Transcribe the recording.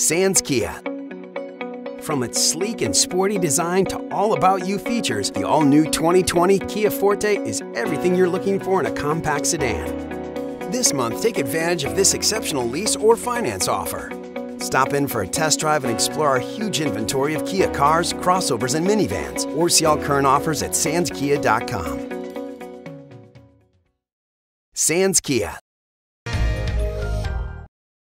Sands Kia. From its sleek and sporty design to all about you features, the all new 2020 Kia Forte is everything you're looking for in a compact sedan. This month, take advantage of this exceptional lease or finance offer. Stop in for a test drive and explore our huge inventory of Kia cars, crossovers, and minivans, or see all current offers at sandskia.com. Sands Kia